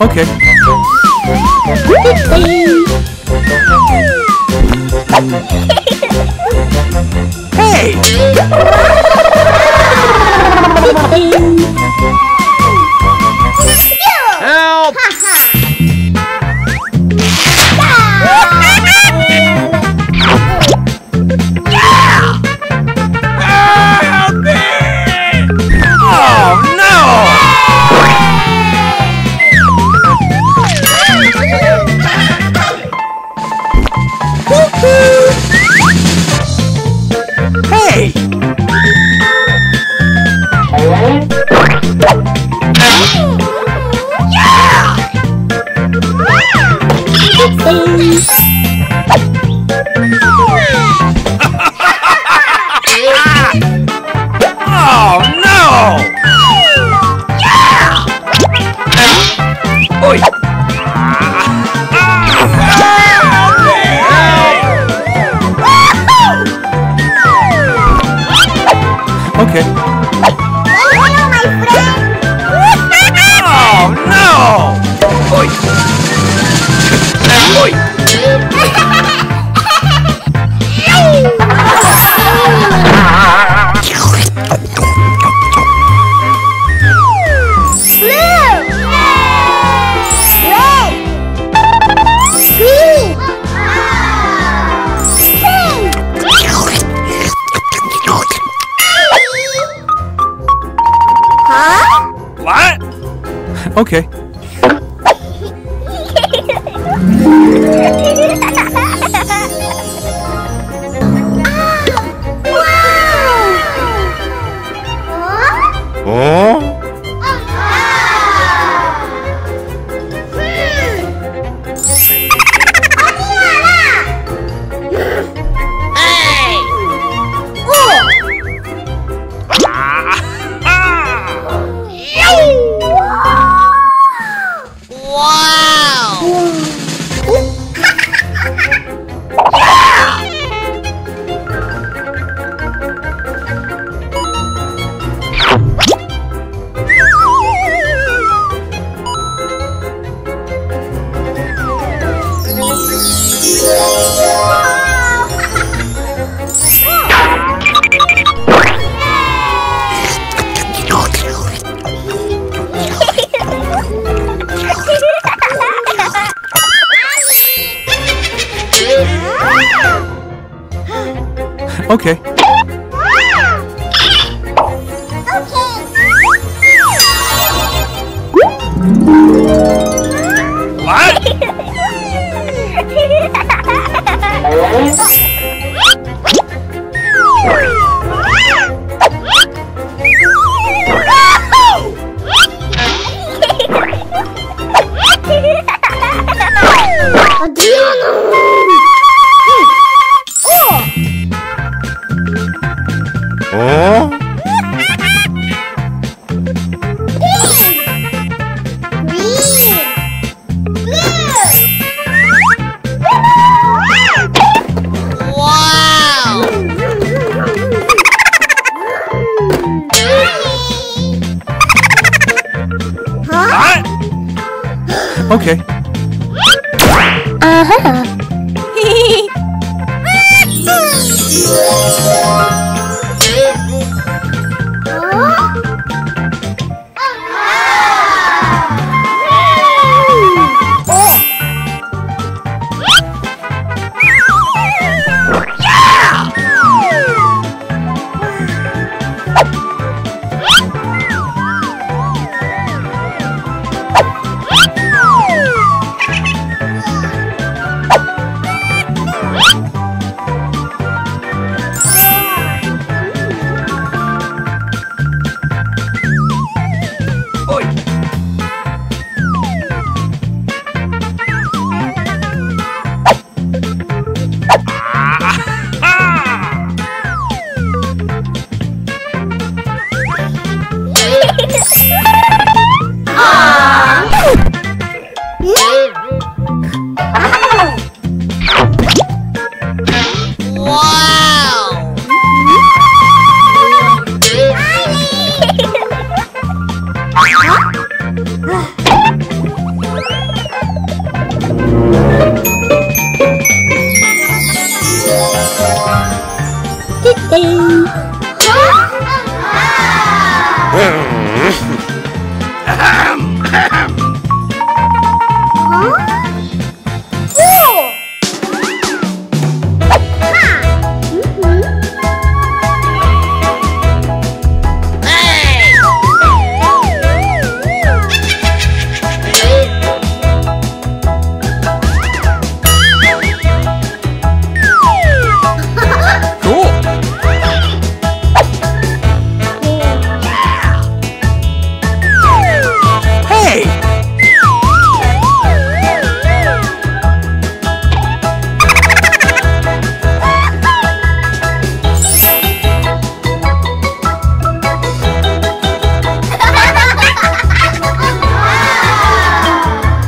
Okay. Hey! Oi! Oi! What? Okay. 아, 어? Okay. What? Okay. Uh-huh.